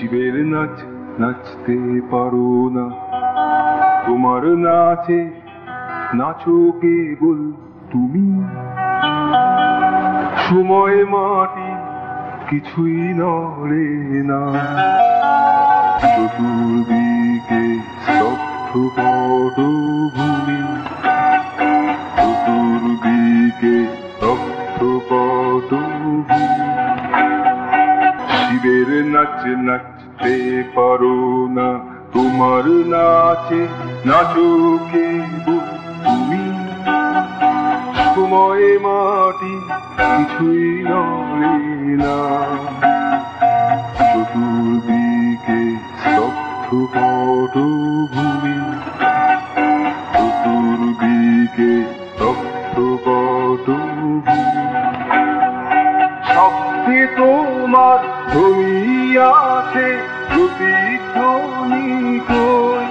নাচ নাচতে পারো না তোমার নাচে নাচো কেবল তুমি সময় মাটি কিছুই নড়ে না চতুর্দিকে স্তব্ধ পটভূমি চতুর্দিকে স্তব্ধ পটভূমি শিবের নাচ, নাচতে পারো না। তোমার নাচে নাচো কেবল তুমি? সময় মাটি কিছুই নড়ে না। চতুর্দিকে স্তব্ধ পটভূমি। চতুর্দিকে স্তব্ধ পটভূমি। শব্দে তোমার ধমিয়াছে প্রতিধ্বনি কই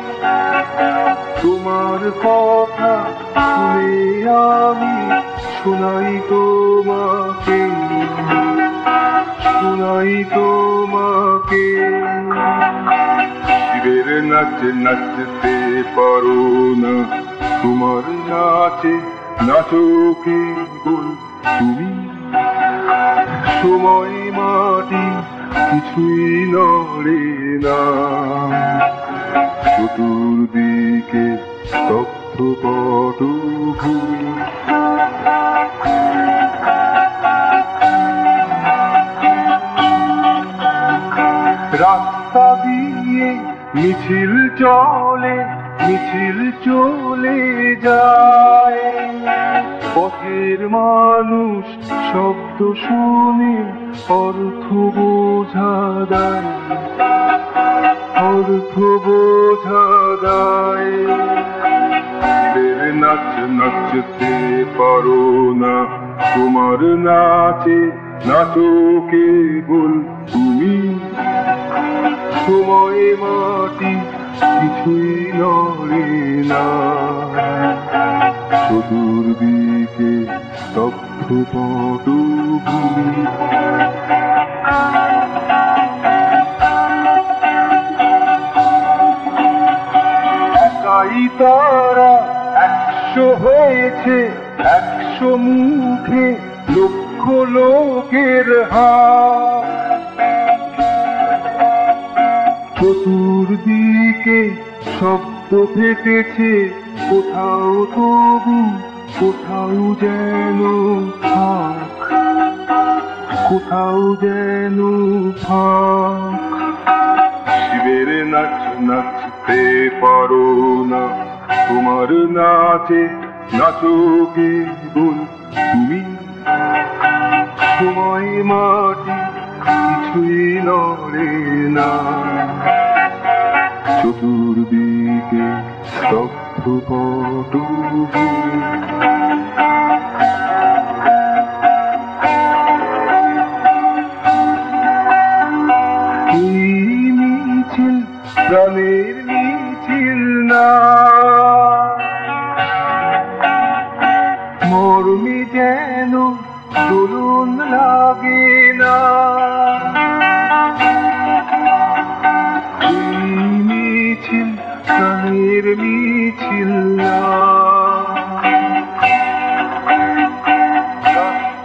তোমার কথা শুনে আমি শোনাই তোমাকে। শোনাই তোমাকে। শিবের নাচ নাচতে পারো না। তোমার নাচে নাচো কেবল তুমি সময় মাটি কিছুই নড়ে না। চতুর্দিকে স্তব্ধ পটভূমি রাস্তা দিয়ে মিছিল চলে মিছিল চলে যায়। পথের মানুষ শব্দ শুনে অর্থ বোঝা দেয় অর্থ বোঝা দেয় নাচ নাচতে পারো না, তোমার নাচে নাচো কেবল তুমি। সময় মাটি কিছুই নড়ে না। চতুর্দিকে স্তব্ধ পটভূমি একাই তারা একশো হয়েছে, একশো মুখে লক্ষ লোকের হাত। চতুর্দিকে শব্দ ফেটেছে, কোথাও তবু কোথাও যেন কোথাও যেন শিবের নাচ নাচতে পারো না, তোমার নাচে নাচো কেবল তুমি? সময় মাটি কিছুই নড়ে না। চতুর্দিকে স্তব্ধ পটভূমি।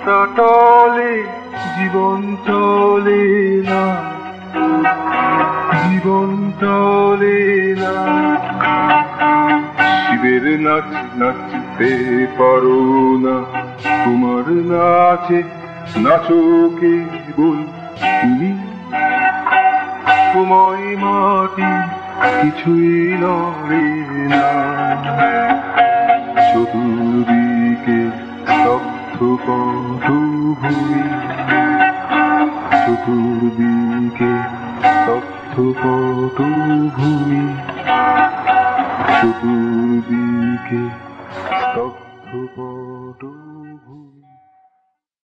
টলে, জীবন চলে না। জীবন চলে না। শিবের নাচ নাচতে পারো না। তোমার নাচে নাচো কে বল তুমি? তোমায় মাটি কিছুই নড়ে না। চতুর্দিকে স্তব্ধ চতুর্দিকে স্তব্ধ ভূমি চতুর্দিকে স্তব্ধ পটভূমি।